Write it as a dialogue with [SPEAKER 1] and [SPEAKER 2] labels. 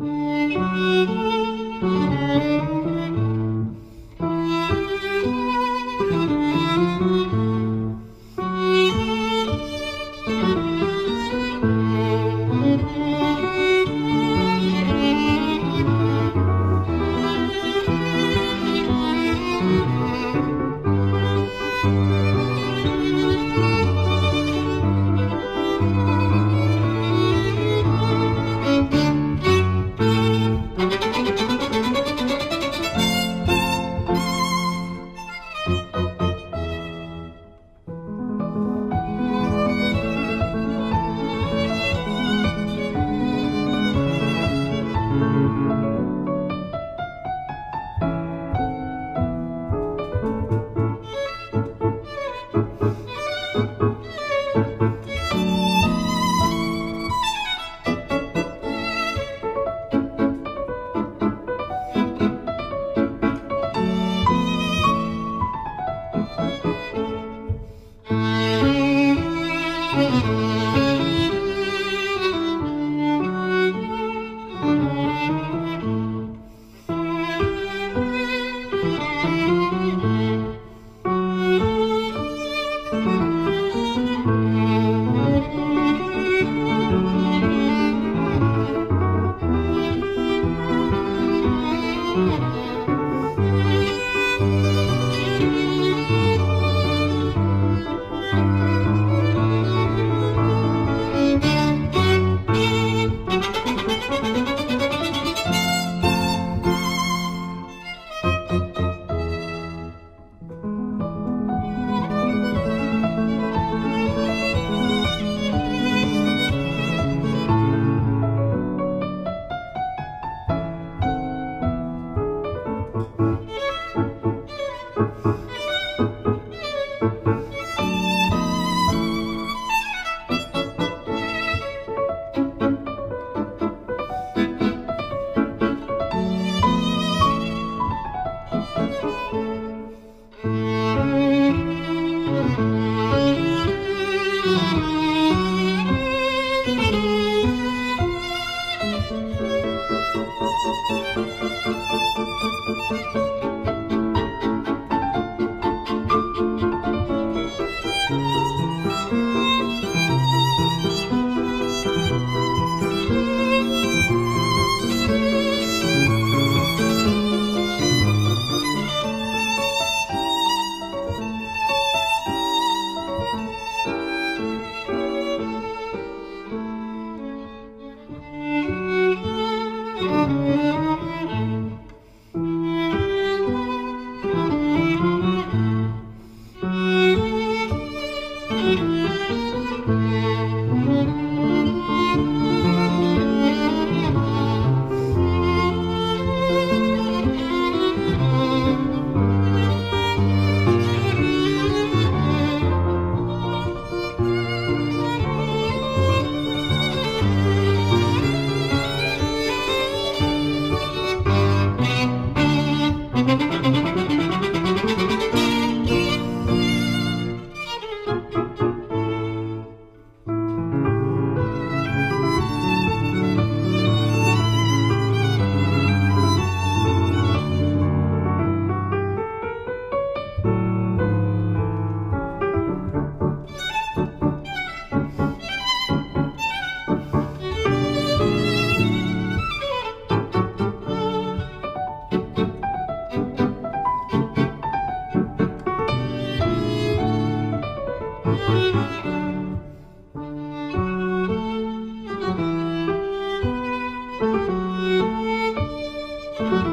[SPEAKER 1] Música
[SPEAKER 2] thank you